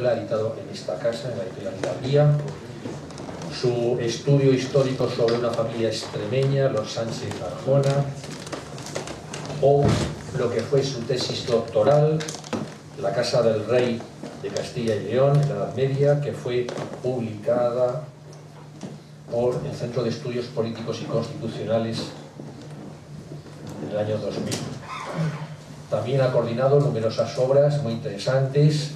española, editado en esta casa, en la editorial Galería. Su estudio histórico sobre una familia extremeña, los Sánchez Arjona, o lo que fue su tesis doctoral, La Casa del Rey de Castilla y León, en la Edad Media, que fue publicada por el Centro de Estudios Políticos y Constitucionales en el año 2000. También ha coordinado numerosas obras muy interesantes.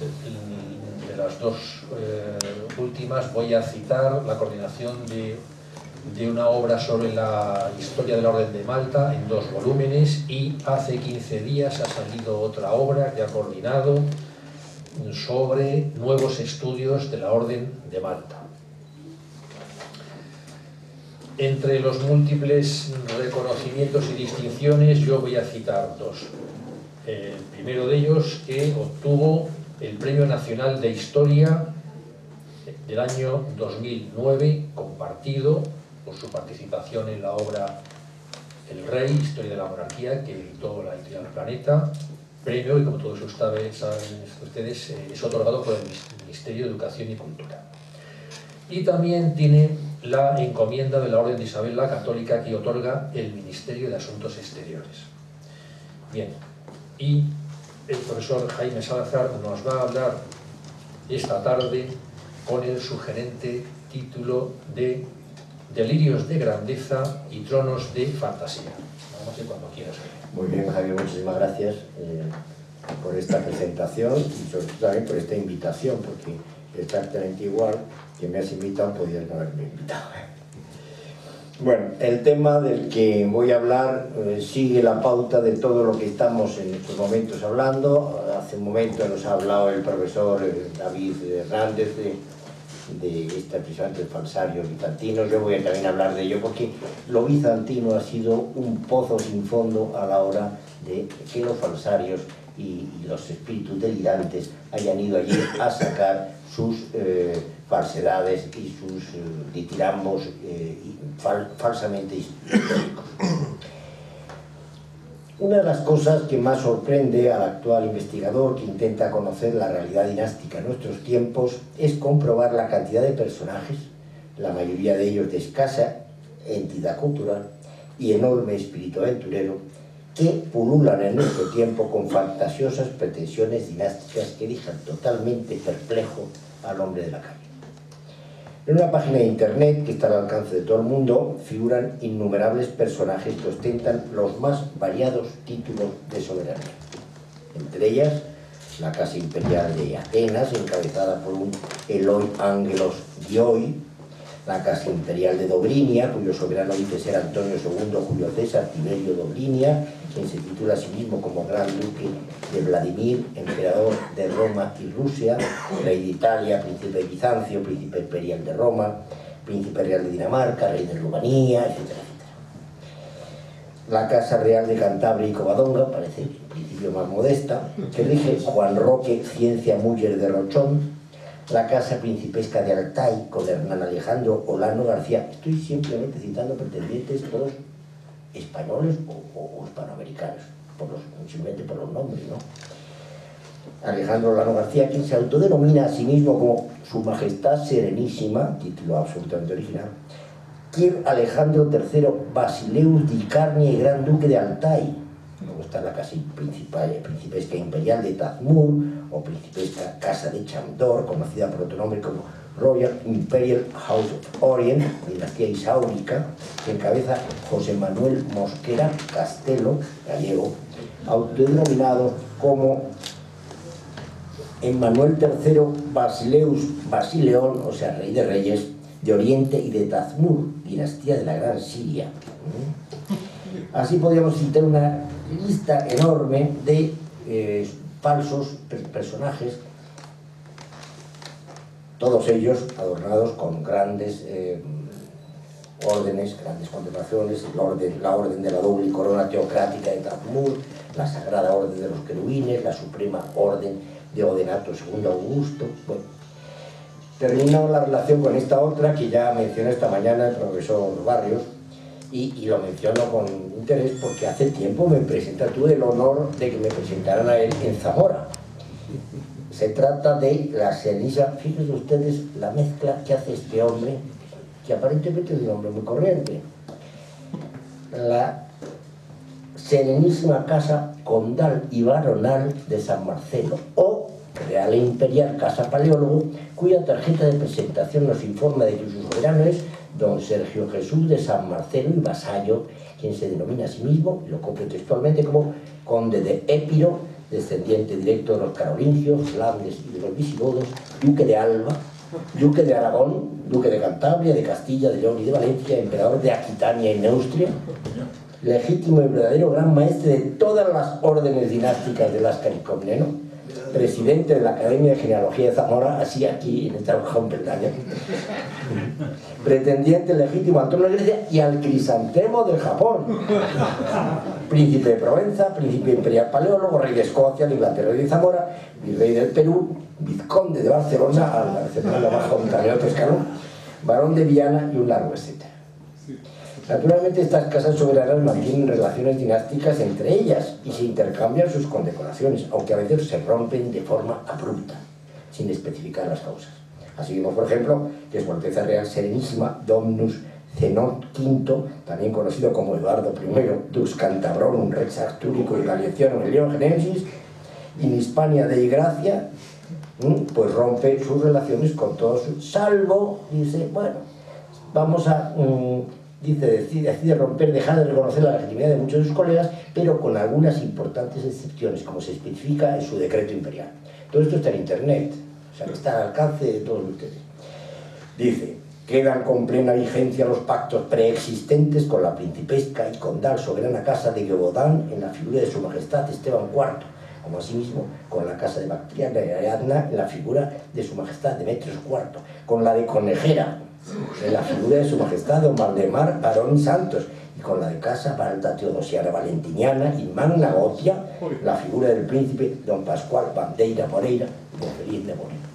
Las dos eh, últimas voy a citar la coordinación de, una obra sobre la historia de la Orden de Malta en dos volúmenes y hace 15 días ha salido otra obra que ha coordinado sobre nuevos estudios de la Orden de Malta. Entre los múltiples reconocimientos y distinciones yo voy a citar dos. El primero de ellos que obtuvo el Premio Nacional de Historia del año 2009, compartido por su participación en la obra El Rey, Historia de la Monarquía, que editó la editorial Planeta, premio y como todos saben, ustedes eh, es otorgado por el Ministerio de Educación y Cultura. Y también tiene la encomienda de la Orden de Isabel la Católica que otorga el Ministerio de Asuntos Exteriores. Bien, y el profesor Jaime Salazar nos va a hablar esta tarde con el sugerente título de Delirios de grandeza y tronos de fantasía. Vamos a ir cuando quieras. Muy bien, Javier, muchísimas gracias eh, por esta presentación y sobre todo también por esta invitación, porque exactamente igual que me has invitado, podías no haberme invitado. Bueno, el tema del que voy a hablar eh, sigue la pauta de todo lo que estamos en estos momentos hablando. Hace un momento nos ha hablado el profesor eh, David Hernández de, de este precisamente el falsario bizantino. Yo voy a también hablar de ello porque lo bizantino ha sido un pozo sin fondo a la hora de que los falsarios y, los espíritus delirantes hayan ido allí a sacar sus eh, falsedades y sus eh, ditirambos eh, fal, falsamente históricos. Una de las cosas que más sorprende al actual investigador que intenta conocer la realidad dinástica en nuestros tiempos es comprobar la cantidad de personajes, la mayoría de ellos de escasa entidad cultural y enorme espíritu aventurero, que pululan en nuestro tiempo con fantasiosas pretensiones dinásticas que dejan totalmente perplejo al hombre de la calle. En una página de internet que está al alcance de todo el mundo figuran innumerables personajes que ostentan los más variados títulos de soberanía. Entre ellas, la Casa Imperial de Atenas, encabezada por un Eloi Ángelos Dioi, la Casa Imperial de Dobrinia, cuyo soberano dice ser Antonio II Julio César Tiberio Dobrinia, quien se titula a sí mismo como Gran Duque de Vladimir, emperador de Roma y Rusia, rey de Italia, príncipe de Bizancio, príncipe imperial de Roma, príncipe real de Dinamarca, rey de Rumanía, etc. La Casa Real de Cantabria y Covadonga, parece el principio más modesta, que rige Juan Roque Ciencia Muller de Rochón, la Casa Principesca de Altay con Hernán Alejandro Olano García. Estoy simplemente citando pretendientes todos españoles o, o, hispanoamericanos, por los, simplemente por los nombres, ¿no? Alejandro Olano García, quien se autodenomina a sí mismo como Su Majestad Serenísima, título absolutamente original, Kir Alejandro III Basileus di Carnia y Gran Duque de Altay, luego está la casa principal, principesca imperial de Tazmur, o principesca Casa de Chandor, conocida por otro nombre como Royal Imperial House of Orient, dinastía isáurica, que encabeza José Manuel Mosquera Castelo, gallego, autodenominado como Emmanuel III Basileus Basileón, o sea, rey de reyes, de Oriente y de Tazmur, dinastía de la Gran Siria. Así podríamos citar una lista enorme de eh, falsos personajes todos ellos adornados con grandes eh, órdenes, grandes condenaciones, la orden, de la doble corona teocrática de Tazmur, la sagrada orden de los querubines, la suprema orden de Odenato II Augusto. Bueno, termino la relación con esta otra que ya mencionó esta mañana el profesor Barrios, y, y, lo menciono con interés porque hace tiempo me presenta tuve el honor de que me presentaran a él en Zamora Se trata de la ceniza, fíjense ustedes la mezcla que hace este hombre, que aparentemente es un hombre muy corriente. La Serenísima Casa Condal y Baronal de San Marcelo, o Real e Imperial Casa Paleólogo, cuya tarjeta de presentación nos informa de que su soberano es don Sergio Jesús de San Marcelo y Vasallo, quien se denomina a sí mismo, lo copio textualmente, como conde de Épiro, descendiente directo de los carolingios, Flandes y de los visigodos, duque de Alba, duque de Aragón, duque de Cantabria, de Castilla, de León y de Valencia, emperador de Aquitania y Neustria, legítimo y verdadero gran maestre de todas las órdenes dinásticas de las Comneno, presidente de la Academia de Genealogía de Zamora, así aquí en esta Gran Bretaña, pretendiente legítimo al trono de Grecia y al crisantemo del Japón, príncipe de Provenza, príncipe imperial paleólogo, rey de Escocia, Inglaterra y de Zamora, virrey del Perú, vizconde de Barcelona, al Barcelona bajo un varón de Viana y un largo etcétera. Naturalmente estas casas soberanas mantienen relaciones dinásticas entre ellas y se intercambian sus condecoraciones, aunque a veces se rompen de forma abrupta, sin especificar las causas. Así vimos, por ejemplo, que Su Alteza Real Serenísima Domnus Zenón V, también conocido como Eduardo I, Dux Cantabronum Rex Artúrico y Galiciano en León Genesis, in Hispania Dei Gracia, pues rompe sus relaciones con todos, salvo, dice, bueno, vamos a mm, dice, decide, decide, romper, dejar de reconocer la legitimidad de muchos de sus colegas, pero con algunas importantes excepciones, como se especifica en su decreto imperial. Todo esto está en Internet, o sea, que está al alcance de todos ustedes. Dice, quedan con plena vigencia los pactos preexistentes con la principesca y condal soberana casa de Gebodán en la figura de su majestad Esteban IV, como asimismo con la casa de Bactriana y Ariadna en la figura de su majestad Demetrios IV, con la de Conejera en la figura de su majestad don Valdemar Barón Santos y con la de casa Balta Teodosiana Valentiniana y Magna Gotia la figura del príncipe don Pascual Bandeira Moreira de Feliz de Moreira.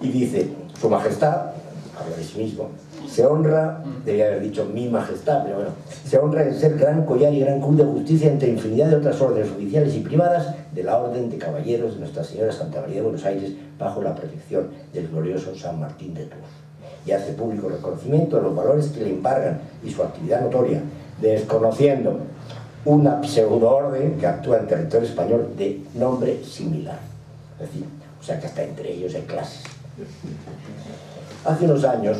Y dice, su majestad, habla de sí mismo, se honra, debía haber dicho mi majestad, pero bueno, se honra en ser gran collar y gran cruz de justicia entre infinidad de otras órdenes oficiales y privadas de la Orden de Caballeros de Nuestra Señora Santa María de Buenos Aires bajo la protección del glorioso San Martín de Tours. Y hace público reconocimiento de los valores que le embargan y su actividad notoria, desconociendo una pseudo-orden que actúa en territorio español de nombre similar. Es decir, o sea que hasta entre ellos hay clases. Hace unos años,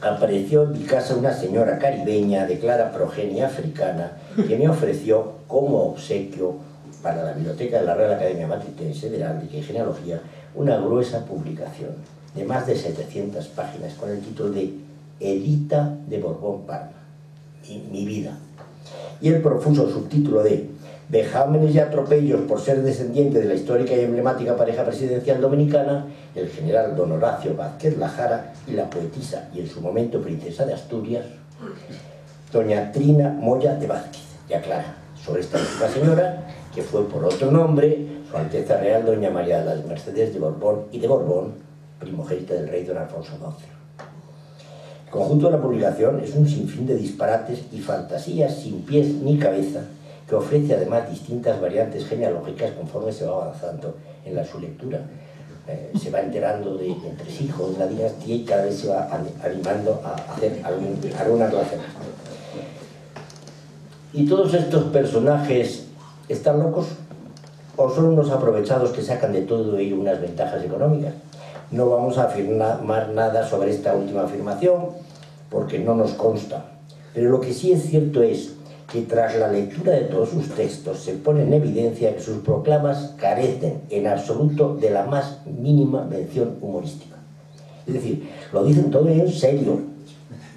apareció en mi casa una señora caribeña de clara progenia africana que me ofreció como obsequio para la biblioteca de la Real Academia Matritense de Heráldica y Genealogía una gruesa publicación de más de 700 páginas con el título de Edita de Borbón Parma, mi vida, y el profuso subtítulo de vejámenes y atropellos por ser descendiente de la histórica y emblemática pareja presidencial dominicana, el general don Horacio Vázquez Lajara y la poetisa y en su momento princesa de Asturias, doña Trina Moya de Vázquez. Y aclara sobre esta misma señora, que fue por otro nombre, su Alteza Real doña María de las Mercedes de Borbón y de Borbón, primogénita del rey don Alfonso XII. El conjunto de la publicación es un sinfín de disparates y fantasías sin pies ni cabeza ofrece además distintas variantes genealógicas conforme se va avanzando en la su lectura. Eh, se va enterando de entresijos de la dinastía y cada vez se va animando a hacer algún, alguna clase. ¿Y todos estos personajes están locos? ¿O son unos aprovechados que sacan de todo ello unas ventajas económicas? No vamos a afirmar nada sobre esta última afirmación porque no nos consta. Pero lo que sí es cierto es que tras la lectura de todos sus textos se pone en evidencia que sus proclamas carecen en absoluto de la más mínima mención humorística. Es decir, lo dicen todo en serio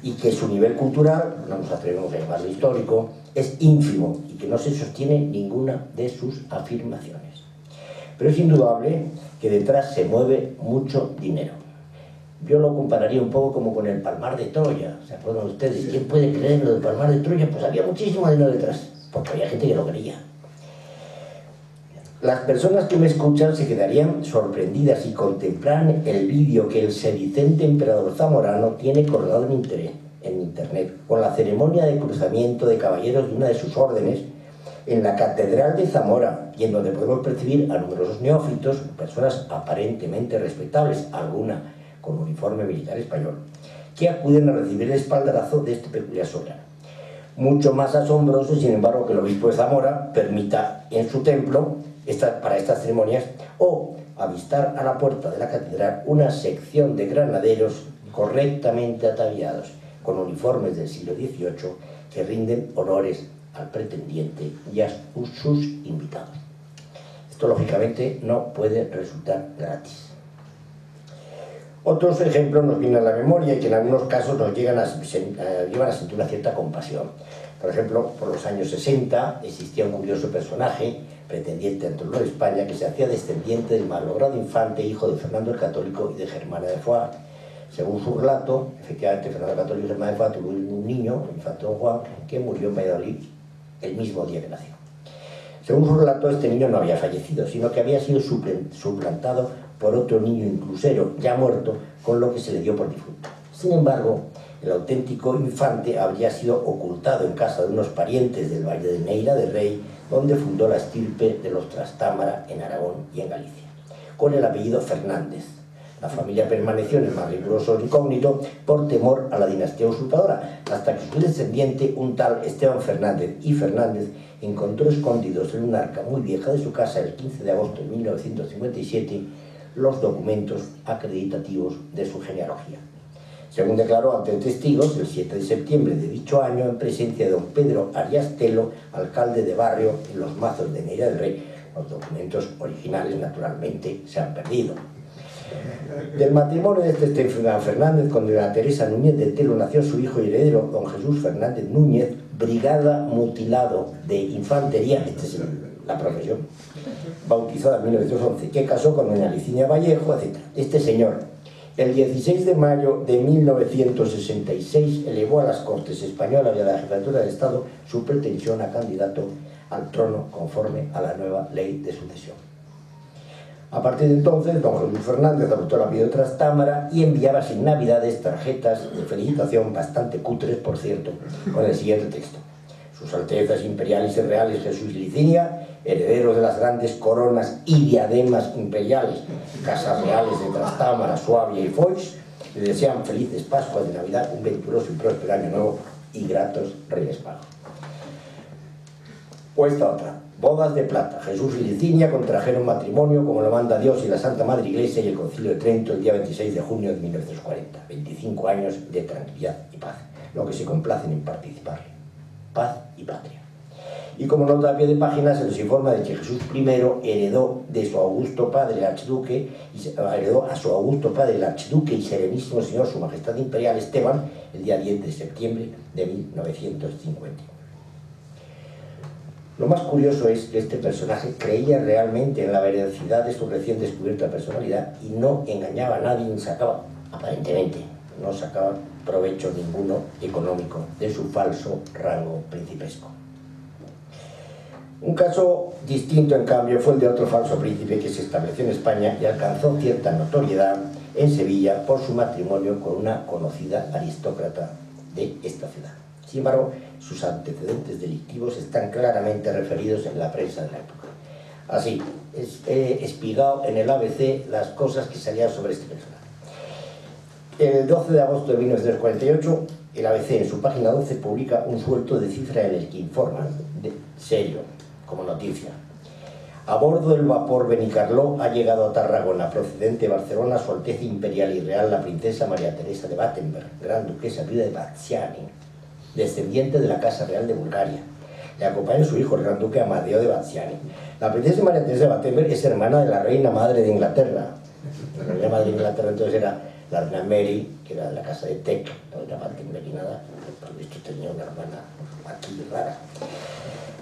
y que su nivel cultural, no nos atrevemos a llamarlo histórico, es ínfimo y que no se sostiene ninguna de sus afirmaciones. Pero es indudable que detrás se mueve mucho dinero yo lo compararía un poco como con el Palmar de Troya. ¿Se acuerdan ustedes? ¿Quién puede creer en lo del Palmar de Troya? Pues había muchísimo dinero detrás, porque había gente que lo creía. Las personas que me escuchan se quedarían sorprendidas y contemplaran el vídeo que el sedicente emperador zamorano tiene colgado en, internet, en internet, con la ceremonia de cruzamiento de caballeros de una de sus órdenes, en la Catedral de Zamora y en donde podemos percibir a numerosos neófitos, personas aparentemente respetables, alguna con uniforme militar español, que acuden a recibir el espaldarazo de este peculiar soberano. Mucho más asombroso, sin embargo, que el obispo de Zamora permita en su templo, para estas ceremonias, o avistar a la puerta de la catedral una sección de granaderos correctamente ataviados, con uniformes del siglo XVIII, que rinden honores al pretendiente y a sus invitados. Esto, lógicamente, no puede resultar gratis. Otros ejemplos nos vienen a la memoria y que en algunos casos nos llegan a, llevan a sentir una cierta compasión. Por ejemplo, por los años 60 existía un curioso personaje, pretendiente ante de España, que se hacía descendiente del malogrado infante, hijo de Fernando el Católico y de Germana de Foix. Según su relato, efectivamente, Fernando el Católico y Germana de Foix tuvo un niño, el infante Don Juan, que murió en Valladolid el mismo día que nació. Según su relato, este niño no había fallecido, sino que había sido suplantado por otro niño inclusero, ya muerto, con lo que se le dio por difunto. Sin embargo, el auténtico infante habría sido ocultado en casa de unos parientes del Valle de Neira de Rey, donde fundó la estirpe de los Trastámara en Aragón y en Galicia, con el apellido Fernández. La familia permaneció en el más riguroso incógnito por temor a la dinastía usurpadora, hasta que su descendiente, un tal Esteban Fernández y Fernández, encontró escondidos en un arca muy vieja de su casa el 15 de agosto de 1957 los documentos acreditativos de su genealogía. Según declaró ante testigos, el 7 de septiembre de dicho año, en presencia de don Pedro Arias Telo, alcalde de barrio en los mazos de Neira del Rey, los documentos originales, naturalmente, se han perdido. Del matrimonio de este Fernández con doña Teresa Núñez de Telo nació su hijo y heredero, don Jesús Fernández Núñez, brigada mutilado de infantería, esta es la profesión, bautizada en 1911, que casó con doña Licinia Vallejo, etc. Este señor, el 16 de mayo de 1966, elevó a las Cortes Españolas y a la Jefatura de Estado su pretensión a candidato al trono conforme a la nueva ley de sucesión. A partir de entonces, don Jesús Fernández adoptó la vida de Trastámara y enviaba sin navidades tarjetas de felicitación bastante cutres, por cierto, con el siguiente texto. Sus altezas imperiales y reales Jesús Licinia, herederos de las grandes coronas y diademas imperiales, casas reales de Trastámara, Suabia y Foix, le desean felices Pascuas de Navidad, un venturoso y próspero año nuevo y gratos Reyes Magos. O esta otra, bodas de plata. Jesús y Licinia contrajeron matrimonio como lo manda Dios y la Santa Madre Iglesia y el Concilio de Trento el día 26 de junio de 1940. 25 años de tranquilidad y paz, lo que se complacen en participar. Paz y patria. Y como nota a pie de página se nos informa de que Jesús I heredó de su augusto padre el archiduque, y heredó a su augusto padre el archiduque y serenísimo señor su majestad imperial Esteban el día 10 de septiembre de 1950. Lo más curioso es que este personaje creía realmente en la veracidad de su recién descubierta personalidad y no engañaba a nadie ni sacaba, aparentemente, no sacaba provecho ninguno económico de su falso rango principesco. Un caso distinto, en cambio, fue el de otro falso príncipe que se estableció en España y alcanzó cierta notoriedad en Sevilla por su matrimonio con una conocida aristócrata de esta ciudad. Sin embargo, sus antecedentes delictivos están claramente referidos en la prensa de la época. Así, he espigado en el ABC las cosas que salían sobre este personaje. El 12 de agosto de 1948, el ABC en su página 12 publica un suelto de cifra en el que informan, de serio, como noticia. A bordo del vapor Benicarló ha llegado a Tarragona, procedente de Barcelona, su Alteza Imperial y Real, la princesa María Teresa de Battenberg, gran duquesa viuda de Baziani, descendiente de la Casa Real de Bulgaria. Le acompaña su hijo, el gran duque Amadeo de Baziani. La princesa María Teresa de Battenberg es hermana de la reina madre de Inglaterra. La reina madre de Inglaterra entonces era la reina Mary, que era de la casa de Tech, no era Battenberg ni nada, por visto tenía una hermana aquí rara.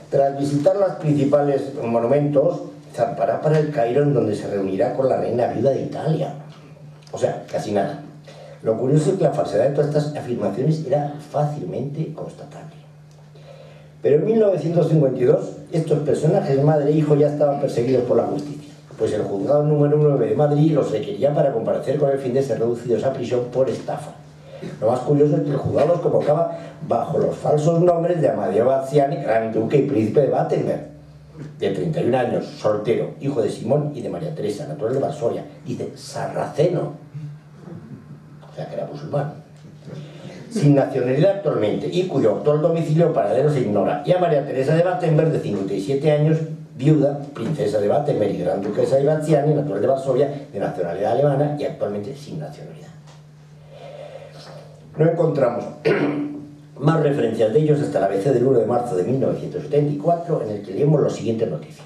Tras visitar los principales monumentos, zarpará para el Cairo en donde se reunirá con la reina viuda de Italia. O sea, casi nada. Lo curioso es que la falsedad de todas estas afirmaciones era fácilmente constatable. Pero en 1952, estos personajes, madre e hijo, ya estaban perseguidos por la justicia, pues el juzgado número 9 de Madrid los requería para comparecer con el fin de ser reducidos a prisión por estafa. Lo más curioso es que el juzgado los convocaba bajo los falsos nombres de Amadeo Baziani, gran duque y príncipe de Battenberg, de 31 años, soltero, hijo de Simón y de María Teresa, natural de Varsovia. Dice, sarraceno. O sea, que era musulmán. Sin nacionalidad actualmente y cuyo actual domicilio paradero se ignora. Y a María Teresa de Battenberg, de 57 años, viuda, princesa de Battenberg y gran duquesa de Baziani, natural de Varsovia, de nacionalidad alemana y actualmente sin nacionalidad no encontramos más referencias de ellos hasta la ABC del 1 de marzo de 1974, en el que leemos la siguiente noticia.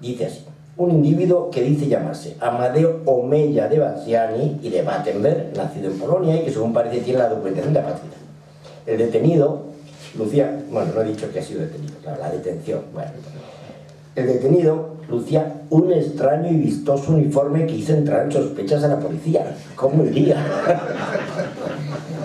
Dice así, un individuo que dice llamarse Amadeo Omeya de Baziani y de Battenberg, nacido en Polonia y que según parece tiene la documentación de apátrida. El detenido, Lucía, bueno, no he dicho que ha sido detenido, la, la detención, bueno. El detenido lucía un extraño y vistoso uniforme que hizo entrar en sospechas a la policía. ¿Cómo iría?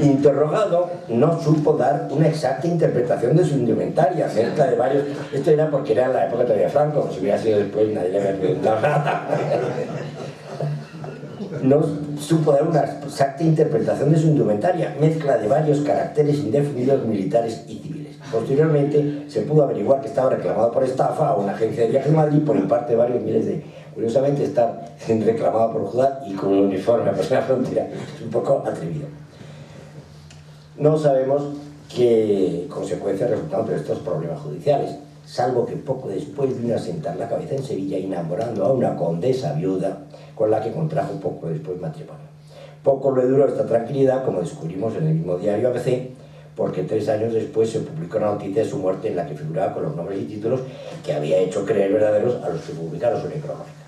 interrogado, no supo dar una exacta interpretación de su indumentaria, mezcla de varios... Esto era porque era la época todavía Franco, si hubiera sido después nadie le había preguntado nada. No supo dar una exacta interpretación de su indumentaria, mezcla de varios caracteres indefinidos militares y civiles. Posteriormente se pudo averiguar que estaba reclamado por estafa a una agencia de viajes en Madrid por parte de varios miles de... Curiosamente está reclamado por Judá y con un uniforme a la frontera. Es un poco atrevido. No sabemos qué consecuencias resultaron de estos problemas judiciales, salvo que poco después vino a sentar la cabeza en Sevilla enamorando a una condesa viuda con la que contrajo poco después matrimonio. Poco le duró esta tranquilidad, como descubrimos en el mismo diario ABC, porque tres años después se publicó una noticia de su muerte en la que figuraba con los nombres y títulos que había hecho creer verdaderos a los que publicaron su necrológica.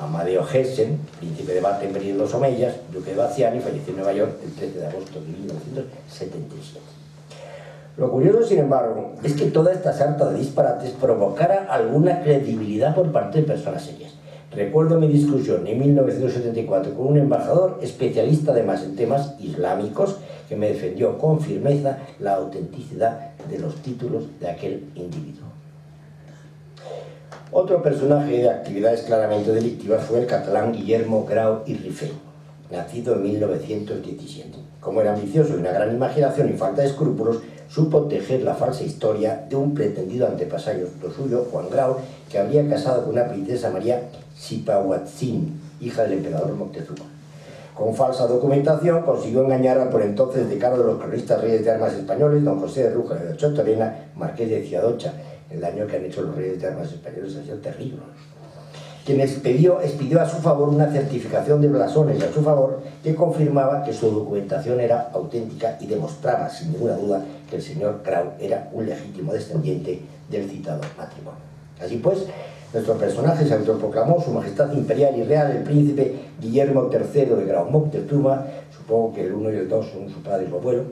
Amadeo Hessen, príncipe de Battenberg y los Omeyas, duque de Baciani, falleció en Nueva York el 13 de agosto de 1977. Lo curioso, sin embargo, es que toda esta sarta de disparates provocara alguna credibilidad por parte de personas serias. Recuerdo mi discusión en 1974 con un embajador especialista además en temas islámicos que me defendió con firmeza la autenticidad de los títulos de aquel individuo. Otro personaje de actividades claramente delictivas fue el catalán Guillermo Grau y Rifé, nacido en 1917. Como era ambicioso y una gran imaginación y falta de escrúpulos, supo tejer la falsa historia de un pretendido antepasayo suyo, Juan Grau, que habría casado con una princesa María Sipahuatzin, hija del emperador Moctezuma. Con falsa documentación consiguió engañar al por entonces decano de los cronistas reyes de armas españoles, don José de Ruja de Ochotorena, marqués de Ciadocha, el daño que han hecho los reyes de armas españoles ha sido terrible. Quien expidió, expidió a su favor una certificación de blasones a su favor que confirmaba que su documentación era auténtica y demostraba sin ninguna duda que el señor Grau era un legítimo descendiente del citado matrimonio. Así pues, nuestro personaje se autoproclamó su majestad imperial y real, el príncipe Guillermo III de Grau Moctezuma, supongo que el uno y el dos son su padre y su abuelo,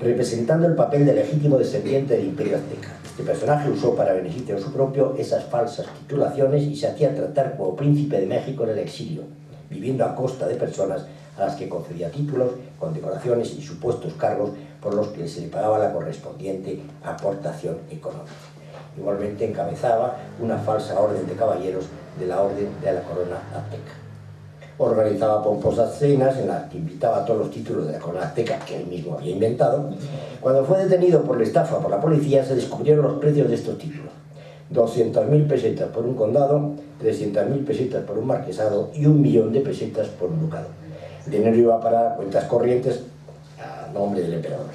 representando el papel de legítimo descendiente del imperio azteca. Este personaje usó para beneficio su propio esas falsas titulaciones y se hacía tratar como príncipe de México en el exilio, viviendo a costa de personas a las que concedía títulos, condecoraciones y supuestos cargos por los que se le pagaba la correspondiente aportación económica. Igualmente encabezaba una falsa orden de caballeros de la Orden de la Corona Azteca organizaba pomposas cenas en las que invitaba a todos los títulos de la corona azteca que él mismo había inventado. Cuando fue detenido por la estafa por la policía, se descubrieron los precios de estos títulos. 200.000 pesetas por un condado, 300.000 pesetas por un marquesado y un millón de pesetas por un ducado. El dinero iba para cuentas corrientes a nombre del emperador.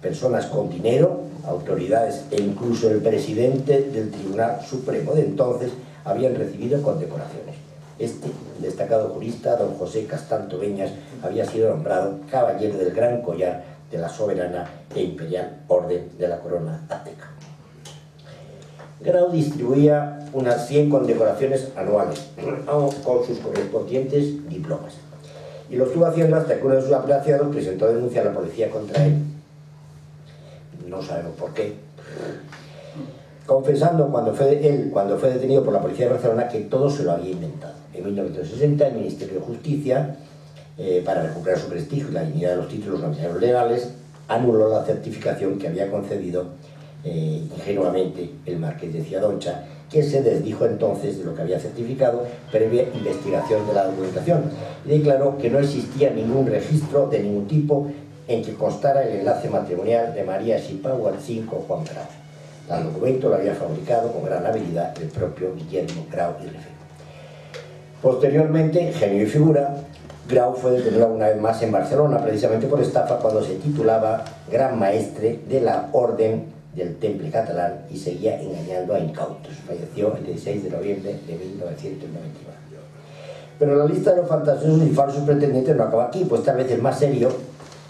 Personas con dinero, autoridades e incluso el presidente del Tribunal Supremo de entonces habían recibido condecoraciones. Este destacado jurista, don José Castanto Beñas, había sido nombrado caballero del Gran Collar de la soberana e imperial orden de la corona azteca. Grau distribuía unas 100 condecoraciones anuales con sus correspondientes diplomas. Y lo estuvo haciendo hasta que uno de sus apreciados presentó denuncia a la policía contra él. No sabemos por qué confesando cuando fue él, cuando fue detenido por la policía de Barcelona, que todo se lo había inventado. En 1960 el Ministerio de Justicia, eh, para recuperar su prestigio y la dignidad de los títulos nobiliarios legales, anuló la certificación que había concedido eh, ingenuamente el marqués de Ciadoncha que se desdijo entonces de lo que había certificado previa investigación de la documentación y declaró que no existía ningún registro de ningún tipo en que constara el enlace matrimonial de María Xipahuatzin con Juan Grau. Tal documento lo había fabricado con gran habilidad el propio Guillermo Grau y Refe. Posteriormente, genio y figura, Grau fue detenido una vez más en Barcelona, precisamente por estafa, cuando se titulaba Gran Maestre de la Orden del Temple Catalán y seguía engañando a incautos. Falleció el 16 de noviembre de 1999. Pero la lista de los fantasiosos y falsos pretendientes no acaba aquí, pues tal vez el más serio,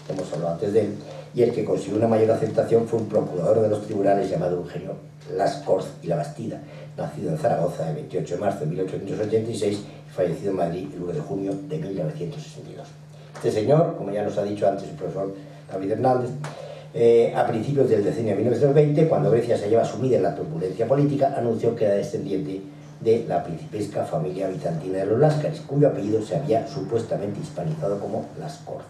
hemos hablado antes de él, y el que consiguió una mayor aceptación fue un procurador de los tribunales llamado Eugenio Lascorz y la Bastida, nacido en Zaragoza el 28 de marzo de 1886 y fallecido en Madrid el 1 de junio de 1962. Este señor, como ya nos ha dicho antes el profesor David Hernández, eh, a principios del decenio de 1920, cuando Grecia se lleva sumida en la turbulencia política, anunció que era descendiente de la principesca familia bizantina de los Láscaris, cuyo apellido se había supuestamente hispanizado como Lascor,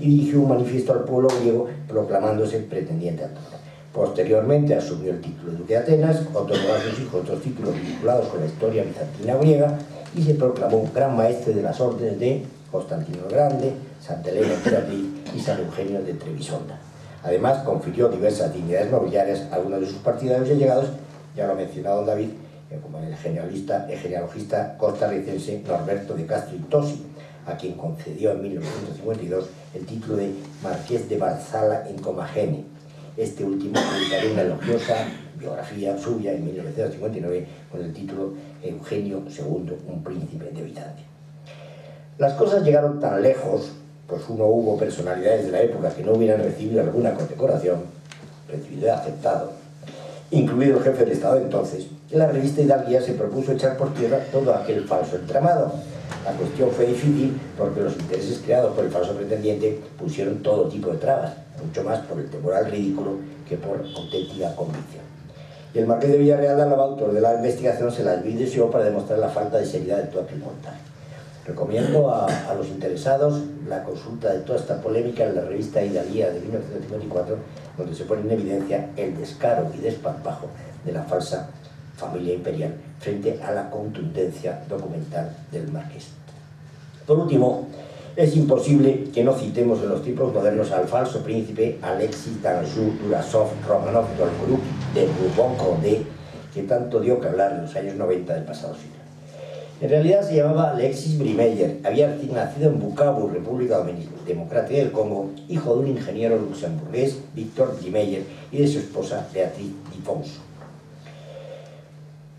y dirigió un manifiesto al pueblo griego proclamándose pretendiente al trono. Posteriormente asumió el título de duque de Atenas, otorgó a sus hijos otros títulos vinculados con la historia bizantina griega y se proclamó gran maestre de las órdenes de Constantino el Grande, Santa Elena de y San Eugenio de Trebisonda. Además, confirió diversas dignidades nobiliarias a algunos de sus partidarios y allegados, ya lo ha mencionado David, eh, como el genealogista, el genealogista costarricense Norberto de Castro y Tosi, a quien concedió en 1952 el título de Marqués de Barzala en Comagene. Este último publicaría una elogiosa biografía suya en 1959 con el título Eugenio II, un príncipe de Bizancio. Las cosas llegaron tan lejos pues uno hubo personalidades de la época que no hubieran recibido alguna condecoración, recibido y aceptado, incluido el jefe del Estado de entonces, la revista Hidalguía se propuso echar por tierra todo aquel falso entramado. La cuestión fue difícil porque los intereses creados por el falso pretendiente pusieron todo tipo de trabas, mucho más por el temor al ridículo que por auténtica convicción. El marqués de Villarreal, el autor de la investigación, se las deseó para demostrar la falta de seriedad de todo aquel. Recomiendo a, los interesados la consulta de toda esta polémica en la revista Hidalía de 1954, donde se pone en evidencia el descaro y desparpajo de la falsa familia imperial frente a la contundencia documental del marqués. Por último, es imposible que no citemos en los tiempos modernos al falso príncipe Alexis d'Anjou Durasov Romanov Dolgoruk de Bourbon-Condé, que tanto dio que hablar en los años 90 del pasado siglo. En realidad se llamaba Alexis Brimeyer, había nacido en Bukavu, República Democrática del Congo, hijo de un ingeniero luxemburgués, Víctor Brimeyer, y de su esposa Beatriz Difonso.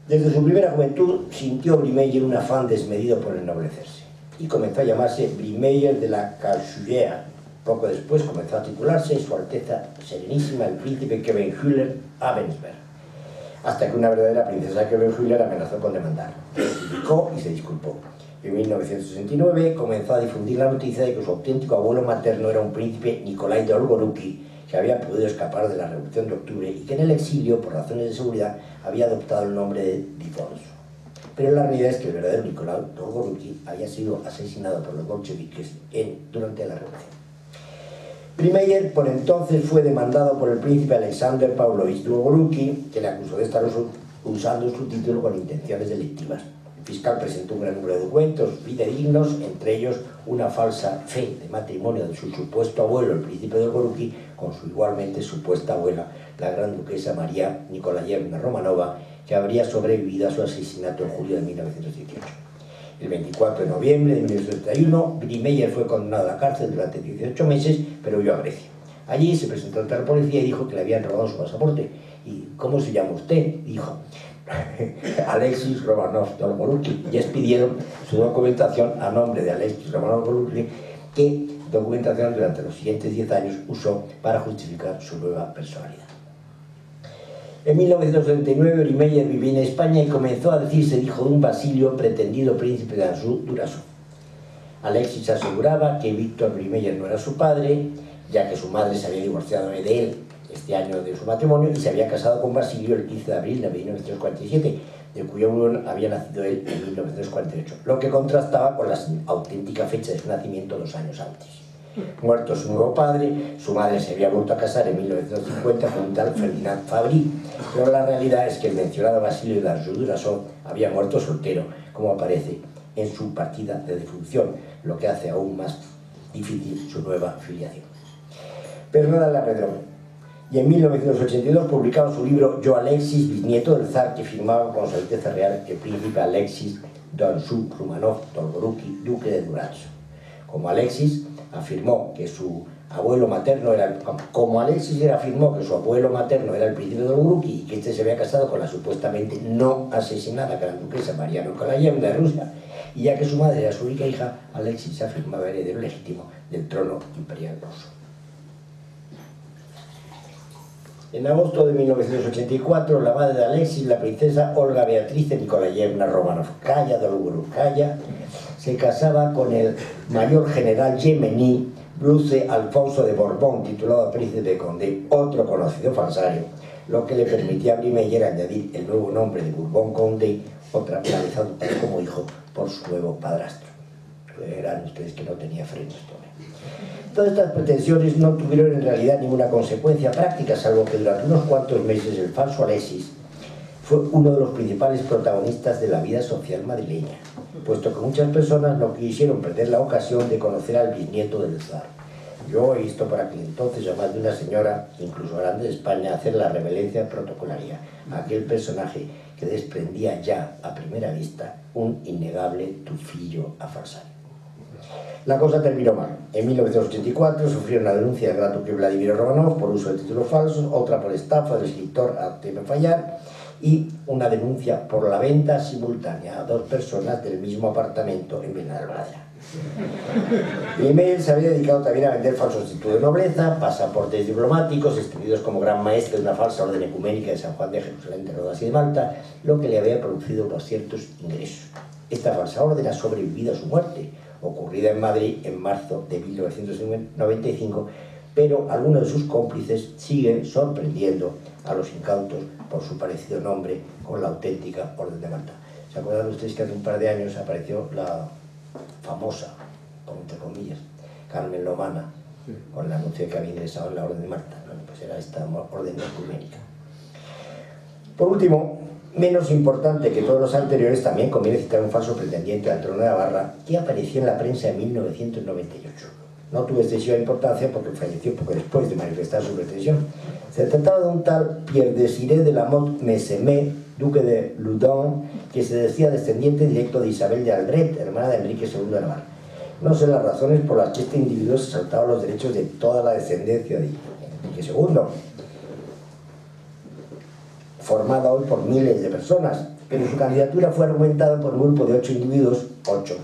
Desde su primera juventud sintió Brimeyer un afán desmedido por ennoblecerse y comenzó a llamarse Brimeyer de la Calchulea. Poco después comenzó a titularse Su Alteza Serenísima el Príncipe Kevin Hüller Abensberg hasta que una verdadera princesa Julia amenazó con demandar. Y se disculpó. En 1969 comenzó a difundir la noticia de que su auténtico abuelo materno era un príncipe Nicolai de Olgoruki, que había podido escapar de la Revolución de Octubre y que en el exilio, por razones de seguridad, había adoptado el nombre de Difonso. Pero la realidad es que el verdadero Nicolai de Olgoruki había sido asesinado por los bolcheviques durante la Revolución. Primeyer por entonces fue demandado por el príncipe Alexander Pavlovich Dolgoruki, que le acusó de estar usando su título con intenciones delictivas. El fiscal presentó un gran número de documentos fidedignos, entre ellos una falsa fe de matrimonio de su supuesto abuelo, el príncipe Dolgoruki, con su igualmente supuesta abuela, la gran duquesa María Nikolayevna Romanova, que habría sobrevivido a su asesinato en julio de 1918. El 24 de noviembre de 1931, Grimeyer fue condenado a la cárcel durante 18 meses, pero huyó a Grecia. Allí se presentó ante la policía y dijo que le habían robado su pasaporte. ¿Y cómo se llama usted? Dijo, Alexis Romanov Dolgoruki. Y expidieron su documentación a nombre de Alexis Romanov Dolgoruki, que documentación durante los siguientes 10 años usó para justificar su nueva personalidad. En 1939 Orimeyer vivía en España y comenzó a decirse hijo de un Basilio pretendido príncipe de Durazo. Alexis aseguraba que Víctor Orimeyer no era su padre, ya que su madre se había divorciado de él este año de su matrimonio y se había casado con Basilio el 15 de abril de 1947, de cuyo unión había nacido él en 1948, lo que contrastaba con la auténtica fecha de su nacimiento dos años antes. Muerto su nuevo padre, su madre se había vuelto a casar en 1950 con un tal Ferdinand Fabry, pero la realidad es que el mencionado Basilio d'Arjoux había muerto soltero, como aparece en su partida de defunción, lo que hace aún más difícil su nueva filiación. Pero nada la redón. Y en 1982 publicaba su libro Yo Alexis, bisnieto del zar, que firmaba con su Alteza Real el príncipe Alexis d'Anjou Rumanov Dolgoruki, duque de Durazzo. Como Alexis afirmó que su abuelo materno era como Alexis afirmó que su abuelo materno era el príncipe de y que este se había casado con la supuestamente no asesinada gran duquesa María Nikolayevna de Rusia y ya que su madre era su única hija, Alexis se afirmaba heredero legítimo del trono imperial ruso. En agosto de 1984, la madre de Alexis, la princesa Olga Beatriz Nikolayevna Romanovskaya Dolgorukaya, se casaba con el mayor general yemení Bruce Alfonso de Borbón, titulado príncipe de Condé, otro conocido falsario, lo que le permitía a Brimeyer añadir el nuevo nombre de Bourbon Condé, otra realizado como hijo por su nuevo padrastro. Verán ustedes que no tenía frenos Todas estas pretensiones no tuvieron en realidad ninguna consecuencia práctica, salvo que durante unos cuantos meses el falso Alexis fue uno de los principales protagonistas de la vida social madrileña, puesto que muchas personas no quisieron perder la ocasión de conocer al bisnieto del zar. Yo he visto para aquel entonces a más de una señora, incluso grande de España, hacer la revelencia protocolaria a aquel personaje que desprendía ya a primera vista un innegable tufillo a falsario. La cosa terminó mal. En 1984 sufrió una denuncia del duque Vladimir Romanov por uso de títulos falsos, otra por estafa del escritor Artemio Fallar y una denuncia por la venta simultánea a dos personas del mismo apartamento en Benalmádena. Email se había dedicado también a vender falsos títulos de nobleza, pasaportes diplomáticos, extendidos como gran maestro de una falsa orden ecuménica de San Juan de Jerusalén, de Rodas y de Malta, lo que le había producido unos ciertos ingresos. Esta falsa orden ha sobrevivido a su muerte, ocurrida en Madrid en marzo de 1995, pero algunos de sus cómplices siguen sorprendiendo a los incautos por su parecido nombre con la auténtica Orden de Malta. ¿Se acuerdan ustedes que hace un par de años apareció la famosa, entre comillas, Carmen Lomana, con el anuncio de que había ingresado en la Orden de Malta? pues era esta orden ecuménica. Por último, Menos importante que todos los anteriores, también conviene citar un falso pretendiente al trono de Navarra que apareció en la prensa en 1998. No tuvo excesiva importancia porque falleció poco después de manifestar su pretensión. Se trataba de un tal Pierre Desiré de la Motte Messemé, duque de Loudun, que se decía descendiente directo de Isabel de Albret, hermana de Enrique II de Navarra. No sé las razones por las que este individuo se saltaba los derechos de toda la descendencia de Enrique II formada hoy por miles de personas, pero su candidatura fue argumentada por un grupo de ocho individuos, ocho,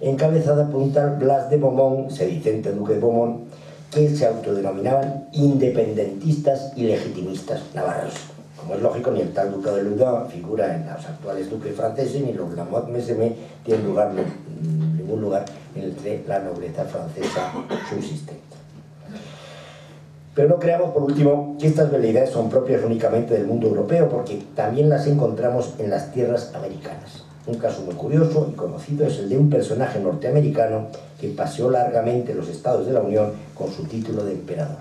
encabezada por un tal Blas de Beaumont, sedicente duque de Beaumont, que se autodenominaban independentistas y legitimistas navarros. Como es lógico, ni el tal duque de Loudun figura en los actuales duques franceses, ni los Lamotte Messemé tienen lugar, ningún lugar entre la nobleza francesa subsistente. Pero no creamos, por último, que estas veleidades son propias únicamente del mundo europeo, porque también las encontramos en las tierras americanas. Un caso muy curioso y conocido es el de un personaje norteamericano que paseó largamente los estados de la Unión con su título de emperador.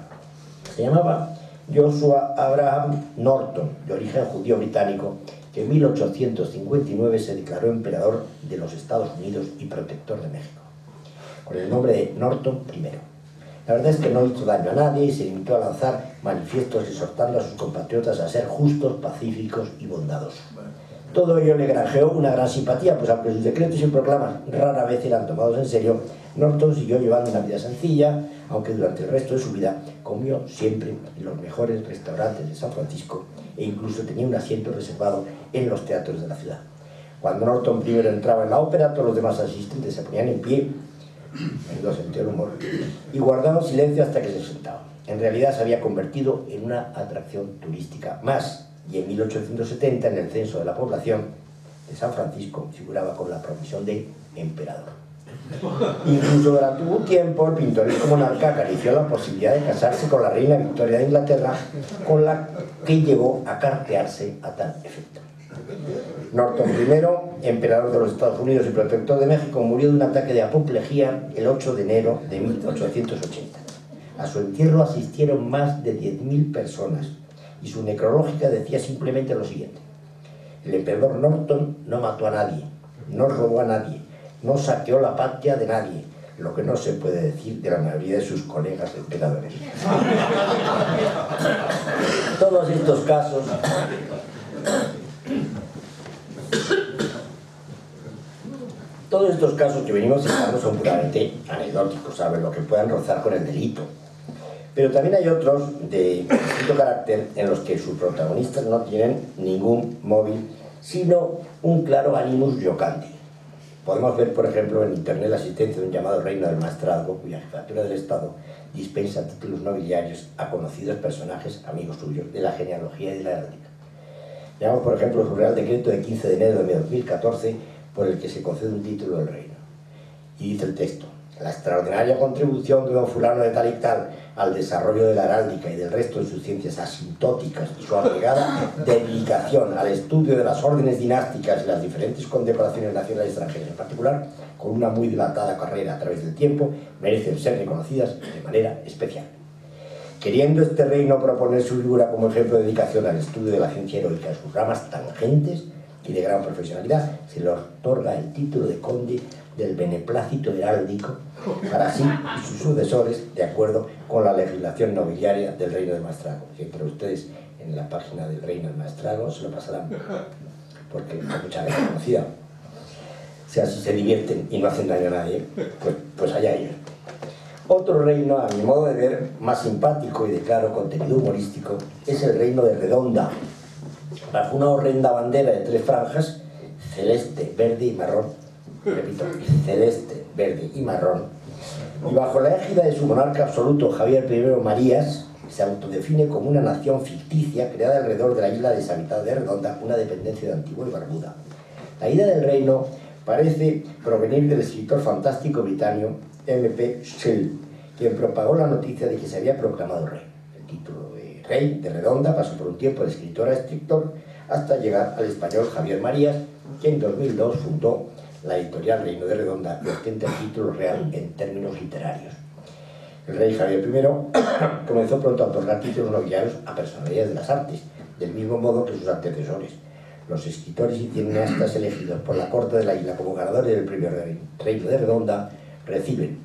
Se llamaba Joshua Abraham Norton, de origen judío británico, que en 1859 se declaró emperador de los Estados Unidos y protector de México, con el nombre de Norton I. La verdad es que no hizo daño a nadie y se limitó a lanzar manifiestos exhortando a sus compatriotas a ser justos, pacíficos y bondadosos. Todo ello le granjeó una gran simpatía, pues aunque sus decretos y proclamas rara vez eran tomados en serio, Norton siguió llevando una vida sencilla, aunque durante el resto de su vida comió siempre en los mejores restaurantes de San Francisco e incluso tenía un asiento reservado en los teatros de la ciudad. Cuando Norton primero entraba en la ópera, todos los demás asistentes se ponían en pie en sentido humor, y guardaba silencio hasta que se sentaba. En realidad se había convertido en una atracción turística más, y en 1870, en el censo de la población de San Francisco, figuraba con la profesión de emperador. Incluso durante un tiempo el pintoresco monarca acarició la posibilidad de casarse con la reina Victoria de Inglaterra, con la que llegó a cartearse a tal efecto. Norton I, emperador de los Estados Unidos y protector de México, murió de un ataque de apoplejía el 8 de enero de 1880. A su entierro asistieron más de 10.000 personas y su necrológica decía simplemente lo siguiente. El emperador Norton no mató a nadie, no robó a nadie, no saqueó la patria de nadie, lo que no se puede decir de la mayoría de sus colegas emperadores. Todos estos casos Todos estos casos que venimos citando son puramente anecdóticos, ¿sabes? Lo que puedan rozar con el delito. Pero también hay otros de distinto carácter en los que sus protagonistas no tienen ningún móvil, sino un claro animus giocandi. Podemos ver, por ejemplo, en Internet la existencia de un llamado Reino del Maestrazgo, cuya jefatura del Estado dispensa títulos nobiliarios a conocidos personajes amigos suyos de la genealogía y de la heráldica. Llamamos, por ejemplo, su Real Decreto de 15 de enero de 2014, por el que se concede un título del reino. Y dice el texto, la extraordinaria contribución de don fulano de tal y tal al desarrollo de la heráldica y del resto de sus ciencias asintóticas y su agregada dedicación al estudio de las órdenes dinásticas y las diferentes condecoraciones nacionales y extranjeras en particular, con una muy dilatada carrera a través del tiempo, merecen ser reconocidas de manera especial. Queriendo este reino proponer su figura como ejemplo de dedicación al estudio de la ciencia heroica en sus ramas tangentes y de gran profesionalidad, se le otorga el título de conde del beneplácito heráldico para sí y sus sucesores, de acuerdo con la legislación nobiliaria del Reino de Maestrago. Si entre ustedes en la página del Reino de Maestrago se lo pasarán, porque mucha gente. O sea, si se divierten y no hacen daño a nadie, pues, pues allá ellos. Otro reino, a mi modo de ver, más simpático y de claro contenido humorístico, es el reino de Redonda, bajo una horrenda bandera de tres franjas, celeste, verde y marrón, repito, celeste, verde y marrón, y bajo la égida de su monarca absoluto Javier I Marías, se autodefine como una nación ficticia creada alrededor de la isla deshabitada de Redonda, una dependencia de Antigua y Barbuda. La idea del reino parece provenir del escritor fantástico británico M.P. Shell, quien propagó la noticia de que se había proclamado rey. El título de rey de Redonda pasó por un tiempo de escritor a escritor hasta llegar al español Javier Marías, que en 2002 fundó la editorial Reino de Redonda y ostenta el título real en términos literarios. El rey Javier I comenzó pronto a otorgar títulos nobiliarios a personalidades de las artes, del mismo modo que sus antecesores. Los escritores y cineastas elegidos por la corte de la isla como ganadores del premio Reino de Redonda reciben,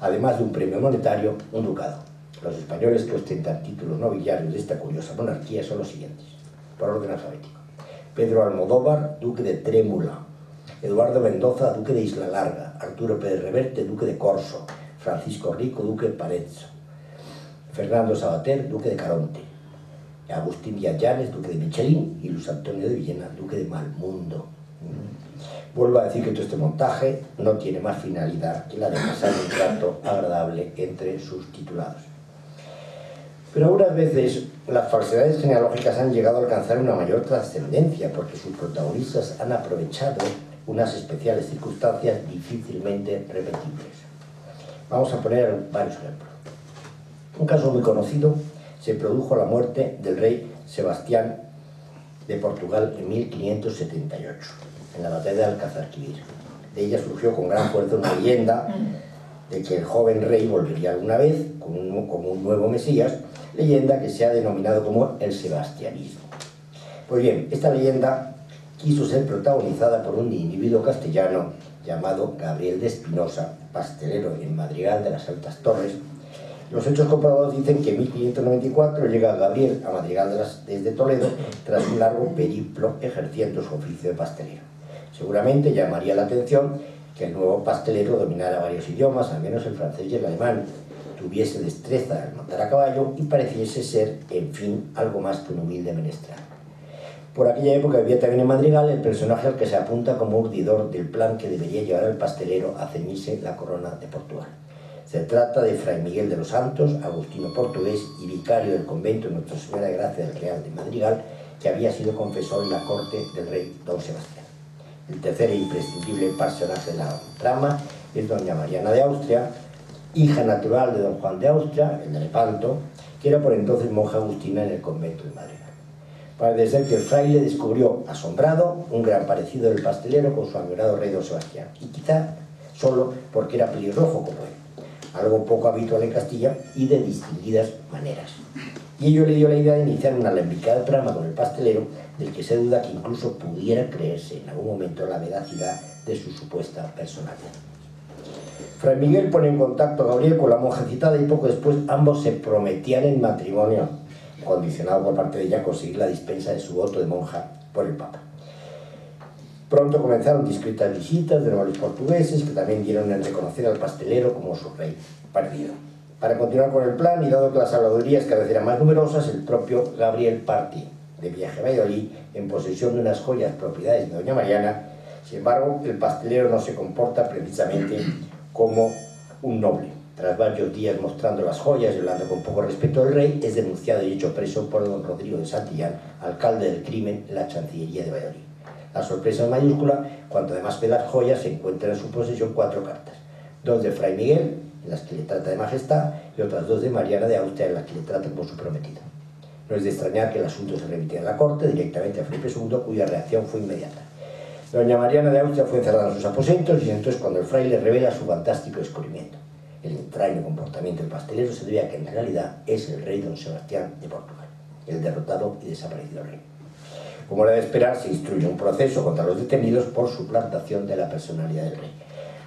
además de un premio monetario, un ducado. Los españoles que ostentan títulos nobiliarios de esta curiosa monarquía son los siguientes, por orden alfabético. Pedro Almodóvar, duque de Trémula, Eduardo Mendoza, duque de Isla Larga, Arturo Pérez Reverte, duque de Corso, Francisco Rico, duque de Parezzo, Fernando Sabater, duque de Caronte, Agustín Villanes, duque de Michelin, y Luis Antonio de Villena, duque de Malmundo. Vuelvo a decir que todo este montaje no tiene más finalidad que la de pasar un trato agradable entre sus titulados. Pero algunas veces las falsedades genealógicas han llegado a alcanzar una mayor trascendencia porque sus protagonistas han aprovechado unas especiales circunstancias difícilmente repetibles. Vamos a poner varios ejemplos. Un caso muy conocido se produjo la muerte del rey Sebastián de Portugal en 1578, en la batalla de Alcazarquivir. De ella surgió con gran fuerza una leyenda de que el joven rey volvería alguna vez como un, como un nuevo Mesías, leyenda que se ha denominado como el sebastianismo. Pues bien, esta leyenda quiso ser protagonizada por un individuo castellano llamado Gabriel de Espinosa, pastelero en Madrigal de las Altas Torres. Los hechos comprobados dicen que en 1594 llega Gabriel a Madrigal desde Toledo tras un largo periplo ejerciendo su oficio de pastelero. Seguramente llamaría la atención que el nuevo pastelero dominara varios idiomas, al menos el francés y el alemán, tuviese destreza al montar a caballo y pareciese ser, en fin, algo más que un humilde menestral. Por aquella época vivía también en Madrigal el personaje al que se apunta como urdidor del plan que debería llevar al pastelero a ceñirse la corona de Portugal. Se trata de Fray Miguel de los Santos, agustino portugués y vicario del convento de Nuestra Señora de Gracia del Real de Madrigal, que había sido confesor en la corte del rey don Sebastián. El tercer e imprescindible personaje de la trama es doña Mariana de Austria, hija natural de don Juan de Austria, el de Lepanto, que era por entonces monja agustina en el convento de Madrigal. Parece ser que el fraile descubrió, asombrado, un gran parecido del pastelero con su admirado rey don Sebastián, y quizá solo porque era pelirrojo como él, algo poco habitual en Castilla y de distinguidas maneras. Y ello le dio la idea de iniciar una alambicada trama con el pastelero, del que se duda que incluso pudiera creerse en algún momento la veracidad de su supuesta personalidad. Fray Miguel pone en contacto a Gabriel con la monja citada y poco después ambos se prometían en matrimonio, condicionado por parte de ella a conseguir la dispensa de su voto de monja por el Papa. Pronto comenzaron discretas visitas de nobles portugueses que también dieron en reconocer al pastelero como su rey perdido. Para continuar con el plan, y dado que las habladurías cada vez eran más numerosas, el propio Gabriel partió de viaje Valladolid en posesión de unas joyas propiedades de doña Mariana. Sin embargo, el pastelero no se comporta precisamente como un noble. Tras varios días mostrando las joyas y hablando con poco respeto del rey, es denunciado y hecho preso por don Rodrigo de Santillán, alcalde del crimen en la Chancillería de Valladolid. La sorpresa es mayúscula, cuando además de las joyas se encuentran en su posesión cuatro cartas. Dos de Fray Miguel, en las que le trata de majestad, y otras dos de Mariana de Austria, en las que le trata como su prometida. No es de extrañar que el asunto se remitiera a la corte, directamente a Felipe II, cuya reacción fue inmediata. Doña Mariana de Austria fue encerrada en sus aposentos y entonces cuando el fraile revela su fantástico descubrimiento. El entraño comportamiento del pastelero se debe a que en realidad es el rey don Sebastián de Portugal, el derrotado y desaparecido rey. Como era de esperar, se instruye un proceso contra los detenidos por suplantación de la personalidad del rey.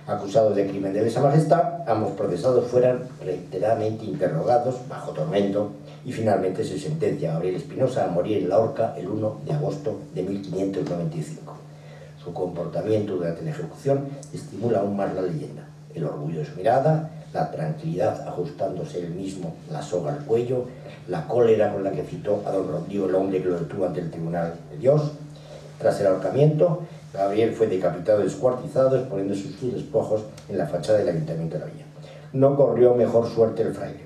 Acusados de crimen de lesa majestad, ambos procesados fueran reiteradamente interrogados bajo tormento y finalmente se sentencia a Gabriel Espinosa a morir en la horca el 1 de agosto de 1595. Su comportamiento durante la ejecución estimula aún más la leyenda. El orgullo de su mirada, la tranquilidad ajustándose él mismo la soga al cuello, la cólera con la que citó a don Rodrigo, el hombre que lo detuvo ante el tribunal de Dios. Tras el ahorcamiento, Gabriel fue decapitado y descuartizado, exponiendo sus despojos en la fachada del Ayuntamiento de la Villa. No corrió mejor suerte el fraile,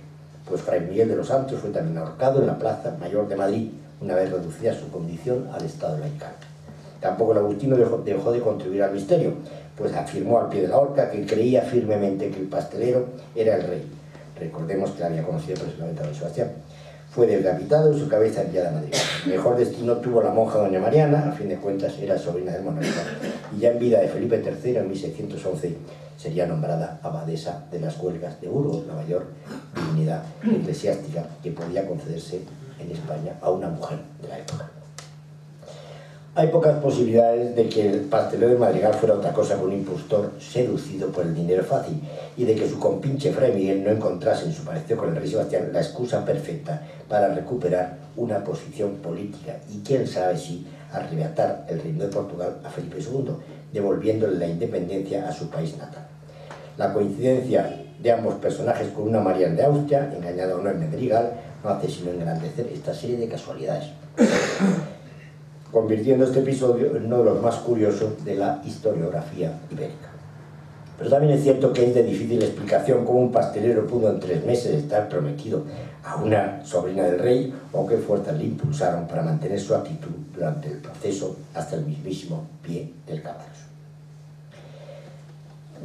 pues Fray Miguel de los Santos fue también ahorcado en la Plaza Mayor de Madrid, una vez reducida su condición al estado laical. Tampoco el Agustino dejó, de contribuir al misterio, pues afirmó al pie de la horca que creía firmemente que el pastelero era el rey. Recordemos que la había conocido personalmente a don Sebastián. Fue decapitado y su cabeza enviada a Madrid. Mejor destino tuvo la monja doña Mariana, a fin de cuentas era sobrina del monarca, y ya en vida de Felipe III en 1611 sería nombrada abadesa de las huelgas de Burgos, la mayor dignidad eclesiástica que podía concederse en España a una mujer de la época hay pocas posibilidades de que el pastelero de Madrigal fuera otra cosa que un impostor seducido por el dinero fácil y de que su compinche Fray Miguel no encontrase en su parecido con el rey Sebastián la excusa perfecta para recuperar una posición política y quién sabe si arrebatar el reino de Portugal a Felipe II, devolviéndole la independencia a su país natal. La coincidencia de ambos personajes con una Mariana de Austria, engañada o no en Madrigal, no hace sino engrandecer esta serie de casualidades convirtiendo este episodio en uno de los más curiosos de la historiografía ibérica. Pero también es cierto que es de difícil explicación cómo un pastelero pudo en tres meses estar prometido a una sobrina del rey o qué fuerzas le impulsaron para mantener su actitud durante el proceso hasta el mismísimo pie del caballo.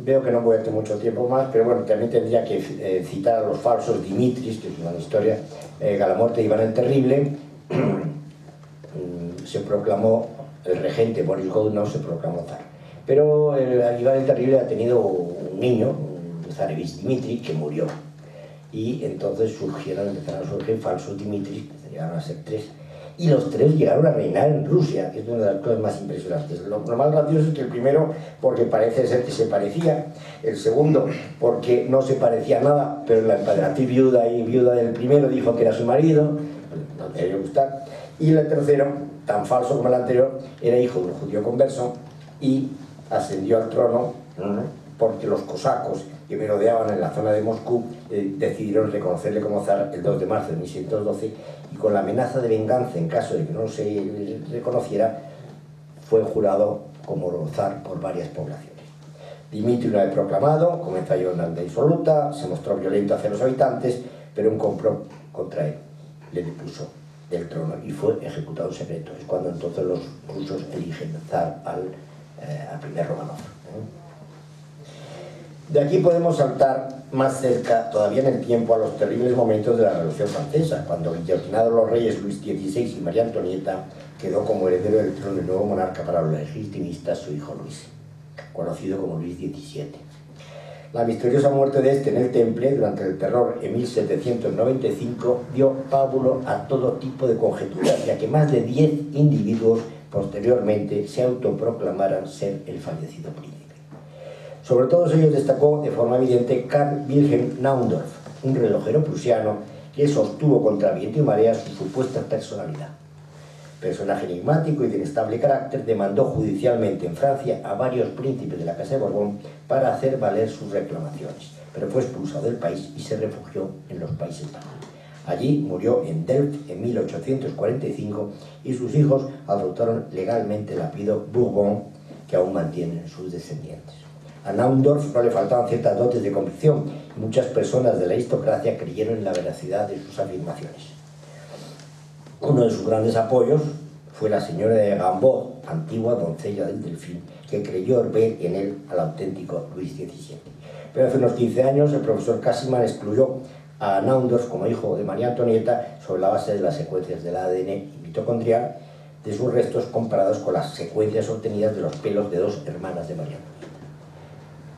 Veo que no voy a tener mucho tiempo más, pero bueno, también tendría que eh, citar a los falsos Dimitris, que es una historia, eh, Galamorte Iván el Terrible, se proclamó, el regente Boris Godunov se proclamó zar. Pero el Iván el Terrible ha tenido un niño, un zarevis Dimitri, que murió. Y entonces surgieron, empezaron a surgir falsos Dimitris, que llegaron a ser tres, y los tres llegaron a reinar en Rusia, que es una de las cosas más impresionantes. Lo, más gracioso es que el primero, porque parece ser que se parecía, el segundo, porque no se parecía nada, pero la emperatriz viuda y viuda del primero dijo que era su marido, y el tercero, tan falso como el anterior, era hijo de un judío converso y ascendió al trono porque los cosacos que merodeaban en la zona de Moscú eh, decidieron reconocerle como zar el 2 de marzo de 1612 y con la amenaza de venganza en caso de que no se reconociera fue jurado como zar por varias poblaciones. Dimitri una vez proclamado comenzó a una de disoluta, se mostró violento hacia los habitantes, pero un complot contra él le depuso del trono y fue ejecutado en secreto. Es cuando entonces los rusos eligen zar al, eh, primer Romanov. De aquí podemos saltar más cerca, todavía en el tiempo, a los terribles momentos de la Revolución Francesa, cuando guillotinados los reyes Luis XVI y María Antonieta, quedó como heredero del trono del nuevo monarca para los legitimistas su hijo Luis, conocido como Luis XVII. La misteriosa muerte de este en el Temple durante el terror en 1795 dio pábulo a todo tipo de conjeturas, ya que más de 10 individuos posteriormente se autoproclamaran ser el fallecido príncipe. Sobre todos ellos destacó de forma evidente Karl Wilhelm Naundorf, un relojero prusiano que sostuvo contra viento y marea su supuesta personalidad. Personaje enigmático y de inestable carácter, demandó judicialmente en Francia a varios príncipes de la Casa de Borbón para hacer valer sus reclamaciones, pero fue expulsado del país y se refugió en los Países Bajos. Allí murió en Delft en 1845 y sus hijos adoptaron legalmente el apellido Bourbon que aún mantienen sus descendientes. A Naundorf no le faltaban ciertas dotes de convicción y muchas personas de la aristocracia creyeron en la veracidad de sus afirmaciones. Uno de sus grandes apoyos fue la señora de Gambot, antigua doncella del Delfín, que creyó ver en él al auténtico Luis XVII. Pero hace unos 15 años el profesor Casimir excluyó a Naundorf como hijo de María Antonieta sobre la base de las secuencias del ADN mitocondrial de sus restos comparados con las secuencias obtenidas de los pelos de dos hermanas de María Antonieta.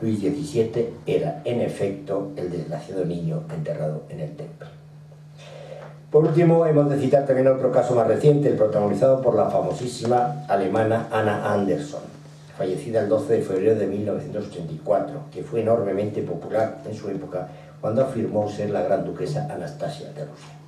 Luis XVII era, en efecto, el desgraciado niño enterrado en el templo. Por último, hemos de citar también otro caso más reciente, el protagonizado por la famosísima alemana Anna Anderson, fallecida el 12 de febrero de 1984, que fue enormemente popular en su época cuando afirmó ser la gran duquesa Anastasia de Rusia.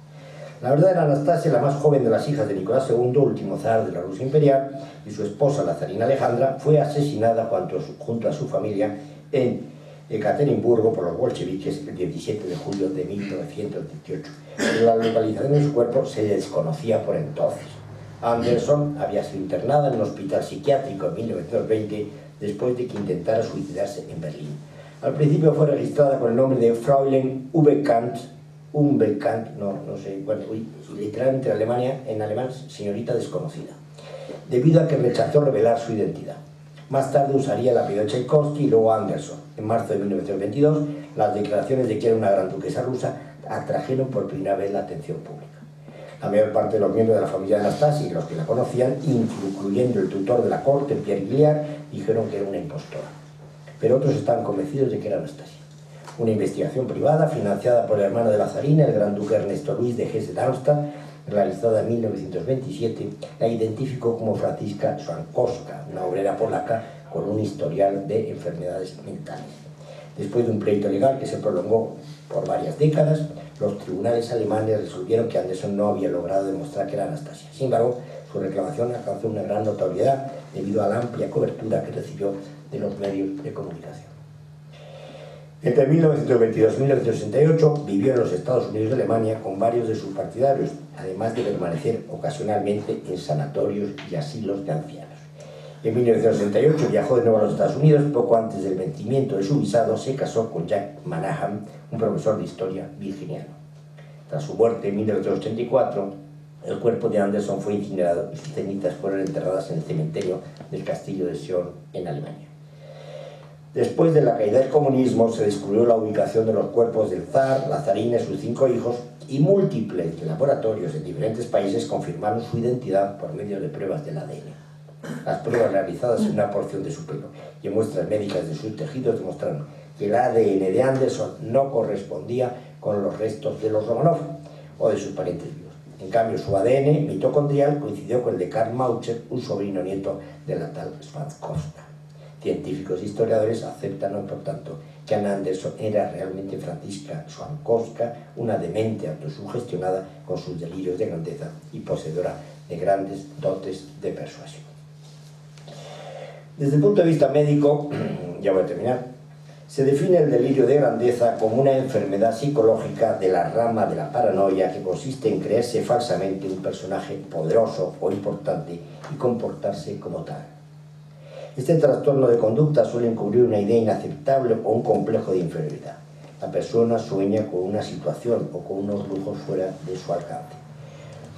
La verdadera Anastasia, la más joven de las hijas de Nicolás II, último zar de la Rusia imperial, y su esposa, la zarina Alejandra, fue asesinada junto a su familia en Ekaterimburgo por los bolcheviques el 17 de julio de 1918. La localización de su cuerpo se desconocía por entonces. Anderson había sido internada en un hospital psiquiátrico en 1920 después de que intentara suicidarse en Berlín. Al principio fue registrada con el nombre de Fräulein Ubekant, Unbekannt, no, no sé, bueno, literalmente en Alemania, en alemán, señorita desconocida, debido a que rechazó revelar su identidad. Más tarde usaría el apellido Tchaikovsky y luego Anderson. En marzo de 1922, las declaraciones de que era una gran duquesa rusa atrajeron por primera vez la atención pública. La mayor parte de los miembros de la familia de Anastasia y los que la conocían, incluyendo el tutor de la corte, Pierre Guillard, dijeron que era una impostora. Pero otros estaban convencidos de que era Anastasia. Una investigación privada, financiada por el hermano de la zarina, el gran duque Ernesto Luis de Hesse-Darmstadt, realizada en 1927, la identificó como Francisca Swankowska, una obrera polaca con un historial de enfermedades mentales. Después de un pleito legal que se prolongó por varias décadas, los tribunales alemanes resolvieron que Anderson no había logrado demostrar que era Anastasia. Sin embargo, su reclamación alcanzó una gran notoriedad debido a la amplia cobertura que recibió de los medios de comunicación. Entre 1922 y 1968 vivió en los Estados Unidos de Alemania con varios de sus partidarios, además de permanecer ocasionalmente en sanatorios y asilos de ancianos. En 1968 viajó de nuevo a los Estados Unidos, poco antes del vencimiento de su visado se casó con Jack Manahan, un profesor de historia virginiano. Tras su muerte en 1984, el cuerpo de Anderson fue incinerado y sus cenizas fueron enterradas en el cementerio del castillo de Sion en Alemania. Después de la caída del comunismo se descubrió la ubicación de los cuerpos del zar, la zarina y sus cinco hijos y múltiples laboratorios en diferentes países confirmaron su identidad por medio de pruebas del ADN. Las pruebas realizadas en una porción de su pelo y en muestras médicas de sus tejidos demostraron que el ADN de Anderson no correspondía con los restos de los Romanov o de sus parientes vivos. En cambio, su ADN mitocondrial coincidió con el de Karl Maucher, un sobrino nieto de la tal Svanskowska. Científicos e historiadores aceptan, por tanto, que Anna Anderson era realmente Francisca Swankowska, una demente autosugestionada con sus delirios de grandeza y poseedora de grandes dotes de persuasión. Desde el punto de vista médico, ya voy a terminar, se define el delirio de grandeza como una enfermedad psicológica de la rama de la paranoia que consiste en creerse falsamente un personaje poderoso o importante y comportarse como tal. Este trastorno de conducta suele encubrir una idea inaceptable o un complejo de inferioridad. La persona sueña con una situación o con unos lujos fuera de su alcance.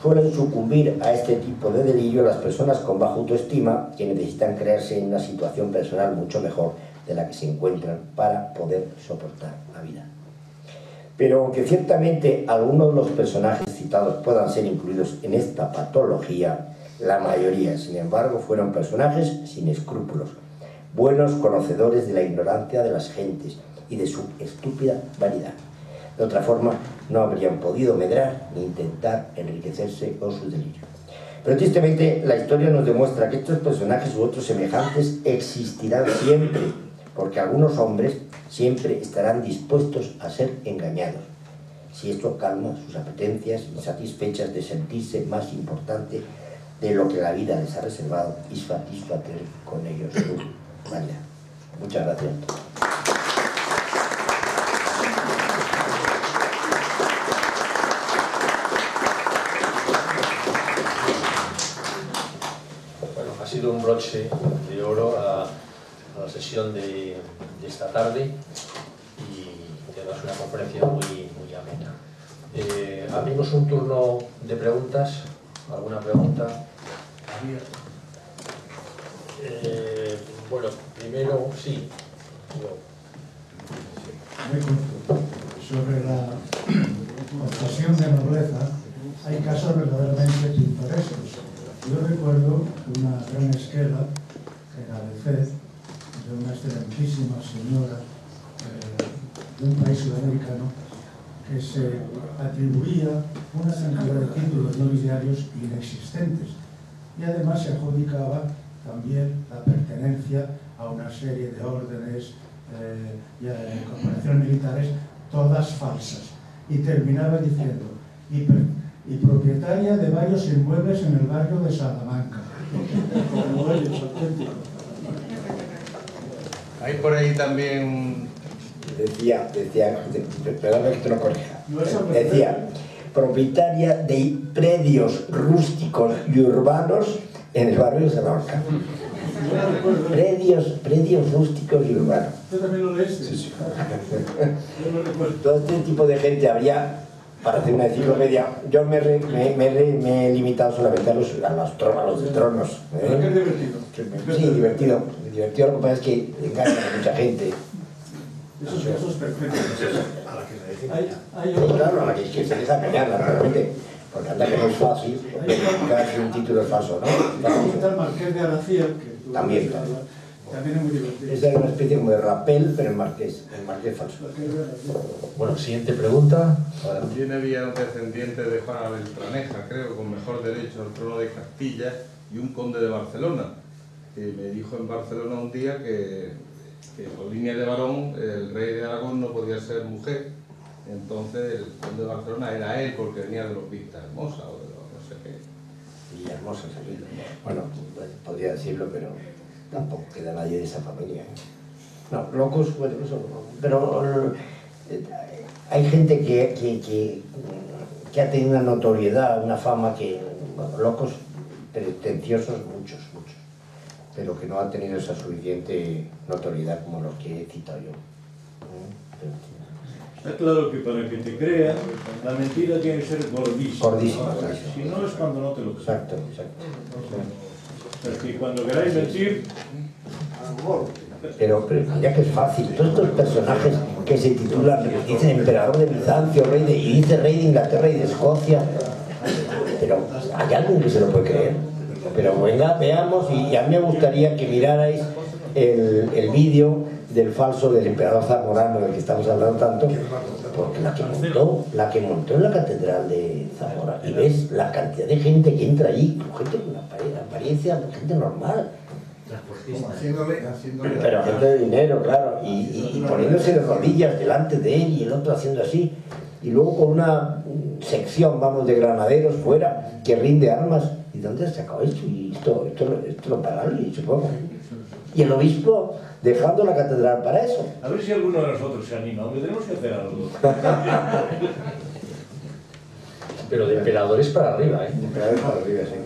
Suelen sucumbir a este tipo de delirio las personas con baja autoestima que necesitan creerse en una situación personal mucho mejor de la que se encuentran para poder soportar la vida. Pero aunque ciertamente algunos de los personajes citados puedan ser incluidos en esta patología, la mayoría, sin embargo, fueron personajes sin escrúpulos, buenos conocedores de la ignorancia de las gentes y de su estúpida vanidad. De otra forma, no habrían podido medrar ni intentar enriquecerse con su delirio. Pero tristemente, la historia nos demuestra que estos personajes u otros semejantes existirán siempre, porque algunos hombres siempre estarán dispuestos a ser engañados, si esto calma sus apetencias insatisfechas de sentirse más importante de lo que la vida les ha reservado y satisfacer con ellos su. Muchas gracias. sido broche de oro a, la sesión de, esta tarde y además una conferencia muy, muy amena. Eh, abrimos un turno de preguntas. ¿Alguna pregunta? Eh, bueno, primero, sí. Sobre la obsesión de nobleza, hay casos verdaderamente pintorescos yo recuerdo una gran esquela en Alecet de una excelentísima señora eh, de un país sudamericano que se atribuía una cantidad de títulos nobiliarios inexistentes y además se adjudicaba también la pertenencia a una serie de órdenes eh, y eh, corporaciones militares, todas falsas. Y terminaba diciendo, y propietaria de varios inmuebles en el barrio de Salamanca. Hay por ahí también... Decía, decía, perdón que te lo corrija. Decía, propietaria de predios rústicos y urbanos en el barrio de Salamanca. Predios, predios rústicos y urbanos. ¿Usted también lo leíste? Sí, sí. Todo este tipo de gente habría para hacer una enciclopedia, yo me, me, he limitado solamente a los, a los, tronos. ¿eh? ¿Qué divertido? Sí, divertido. Divertido lo que pasa es que engaña a mucha gente. Esos casos perfectos. A la que se deja hay, claro, a la que, que se deja engañar, realmente. Porque anda que no es fácil, casi un título falso, ¿no? Está el marqués de Araciel, que También, también es muy divertido. Es una especie como de rapel, pero en marqués, en marqués falso. Bueno, siguiente pregunta. También había un descendiente de Juana Beltraneja, creo, con mejor derecho al trono de Castilla y un conde de Barcelona, que me dijo en Barcelona un día que, que por línea de varón el rey de Aragón no podía ser mujer, entonces el conde de Barcelona era él porque venía de los Vistas Hermosa o de los no sé qué. Y Hermosa, bueno, podría decirlo, pero tampoco queda nadie de esa familia. No, locos, bueno, eso, pero eh, hay gente que, que, que, ha tenido una notoriedad, una fama que, bueno, locos pretenciosos, muchos, muchos, pero que no han tenido esa suficiente notoriedad como los que he citado yo. Está claro que para que te crea, la mentira tiene que ser gordísima. Gordísima, Si no es cuando no te lo crees. Exacto, exacto. Porque cuando queráis mentir... Pero, pero ya que es fácil, todos estos personajes que se titulan, dicen emperador de Bizancio, rey de, y dice rey de Inglaterra y de Escocia, pero hay alguien que se lo puede creer. Pero venga, veamos, y, a mí me gustaría que mirarais el, el vídeo del falso del emperador Zamorano del que estamos hablando tanto, porque la que montó, la que montó en la catedral de Zamora, y ves la cantidad de gente que entra allí, gente con una apariencia, gente normal. Pero gente de dinero, claro, y, poniéndose de rodillas delante de él y el otro haciendo así, y luego con una sección, vamos, de granaderos fuera que rinde armas. ¿Y dónde has sacado esto? Y esto, esto, esto lo pagaron, supongo. Y el obispo dejando la catedral para eso. A ver si alguno de nosotros se anima, aunque tenemos que hacer algo. Pero de emperadores para arriba, ¿eh? De emperadores para arriba, sí.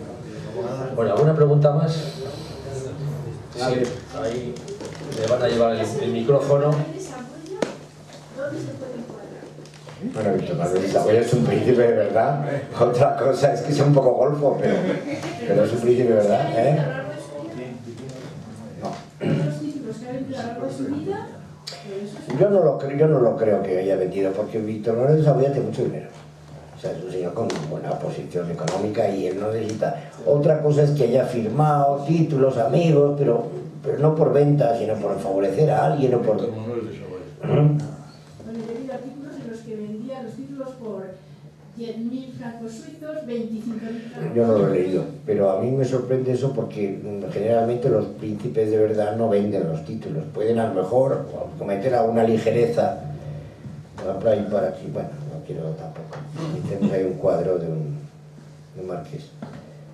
Bueno, ¿alguna pregunta más? Sí, ahí le van a llevar el, micrófono. Bueno, Víctor Manuel Isaboya es un príncipe de verdad. Otra cosa es que sea un poco golfo, pero, pero es un príncipe de verdad. ¿eh? Yo no lo creo, yo no lo creo que haya vendido, porque Víctor de Saboya tiene mucho dinero. O sea, es un señor con buena posición económica y él no necesita. Otra cosa es que haya firmado títulos, amigos, pero, pero no por venta, sino por favorecer a alguien o por... Manuel de Saboya. Bueno, yo he leído artículos en los que vendía los títulos por 10.000 francos suizos, 25.000 francos Yo no lo he leído, pero a mí me sorprende eso porque mm, generalmente los príncipes de verdad no venden los títulos. Pueden a lo mejor cometer alguna ligereza. Ejemplo, ahí para aquí, bueno, no quiero tampoco. Aquí tenemos ahí un cuadro de un, de un marqués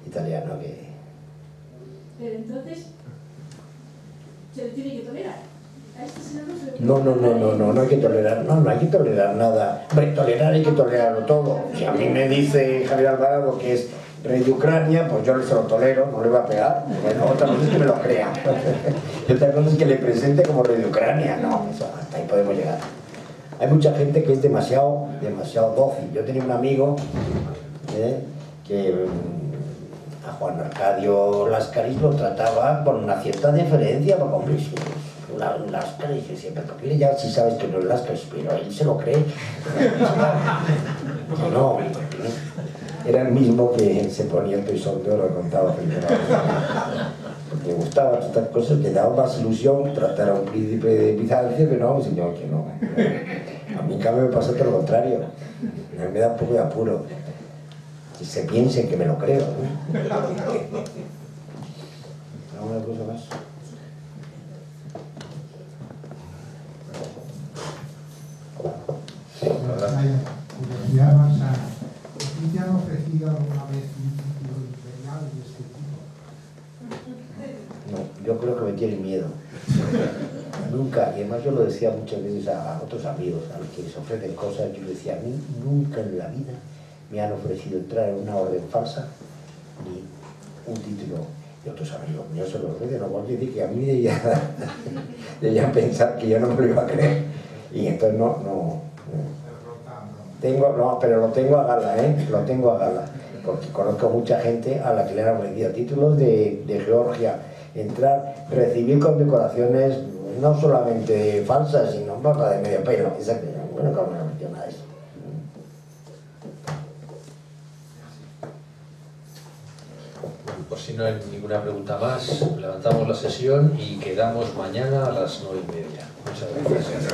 italiano que... Pero entonces, se le tiene que tolerar. No No, no, no, no, no, hay que tolerar, no, no hay que tolerar nada. Hombre, tolerar hay que tolerarlo todo. Si a mí me dice Javier Alvarado que es rey de Ucrania, pues yo se lo tolero, no le va a pegar. Bueno, otra cosa es que me lo crea. Y otra cosa es que le presente como rey de Ucrania. No, eso, hasta ahí podemos llegar. Hay mucha gente que es demasiado, demasiado dócil. Yo tenía un amigo ¿eh? que mm, a Juan Arcadio Lascaris lo trataba con una cierta deferencia, porque hombre, la- Lascaris, y siempre, porque ya si sabes que no es Lascaris, pero él se lo cree. Que no, era el mismo que se ponía el pezón de oro, contaba. Porque le gustaban estas cosas, le daba más ilusión tratar a un príncipe de Bizancio que no a un señor que no. A mí en cambio me pasa todo lo contrario. A mí me da un poco de apuro. Que se piense que me lo creo. ¿no? ¿Alguna cosa más? Vaya, curiosidad más sana. ¿A ti te han ofrecido alguna vez un título imperial de? No, yo creo que me tiene miedo. Nunca, y además yo lo decía muchas veces a, otros amigos, a los que se ofrecen cosas, yo decía, a mí nunca en la vida me han ofrecido entrar en una orden falsa ni un título. Y otros amigos míos se lo ofrecen, no puedo decir que a mí debían, debían pensar que yo no me lo iba a creer. Y entonces no, no. Tengo, no, pero lo tengo a gala, ¿eh? Lo tengo a gala. Porque conozco mucha gente a la que le han ofrecido títulos de, de Georgia, entrar, recibir condecoraciones no solamente falsas, sino papá de medio pelo. Esa que, bueno, como no de eso. Pues si no hay ninguna pregunta más, levantamos la sesión y quedamos mañana a las nueve y media. Muchas gracias.